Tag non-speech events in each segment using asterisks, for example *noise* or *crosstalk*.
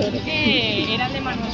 Creo que eran de manuscrito.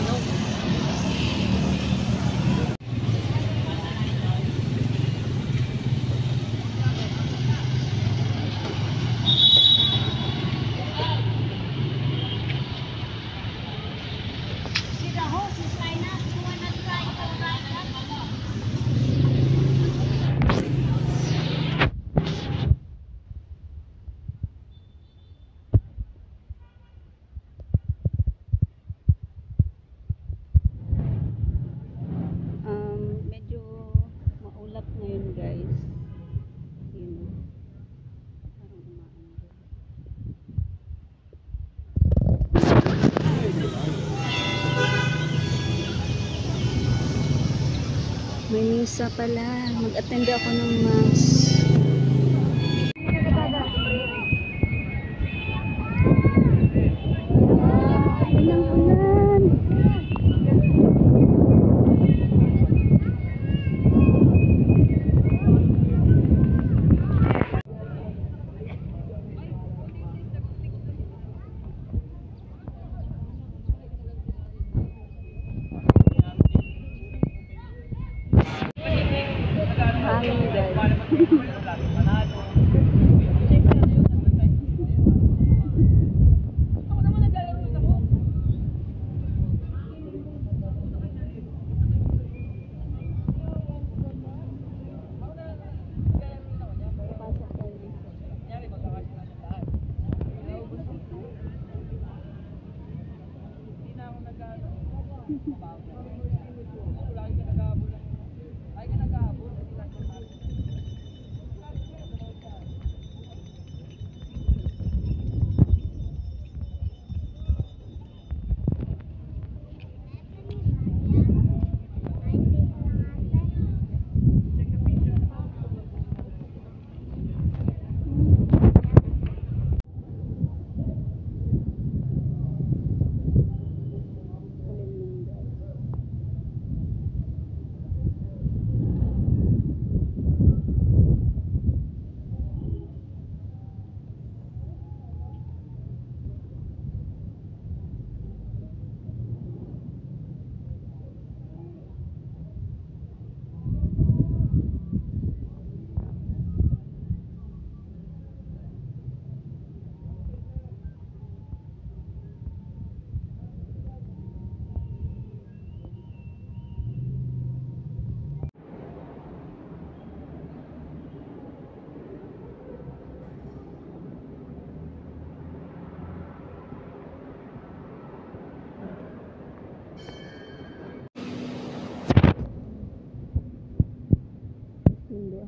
não. May pala. Mag-attend ako ng mass. Hangin guys. *laughs*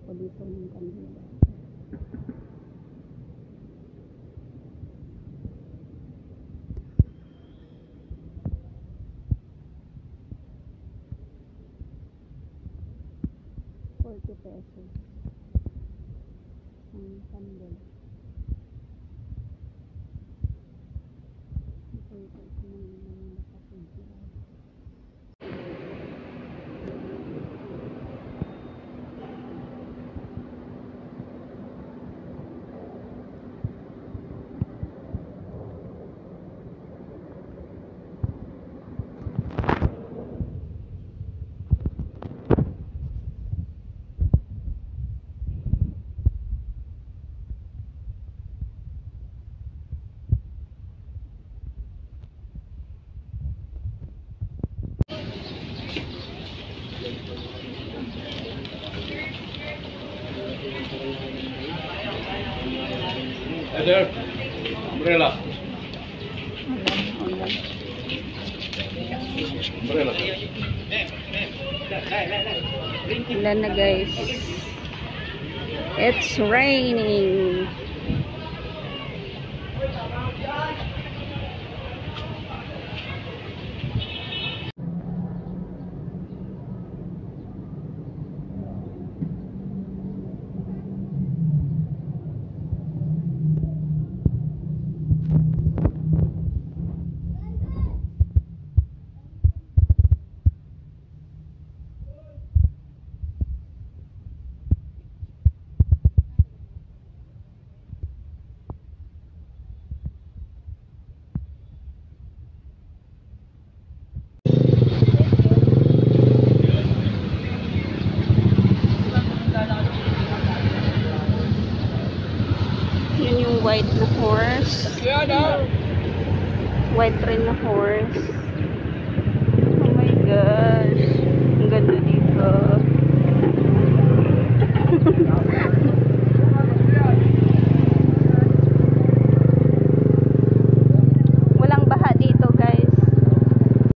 ako dito ng kanila. Forty pesos. Ang candle. Heather, umbrella. Umbrella. Guys. It's raining. White rin na horse. Oh my gosh. Ang ganda dito.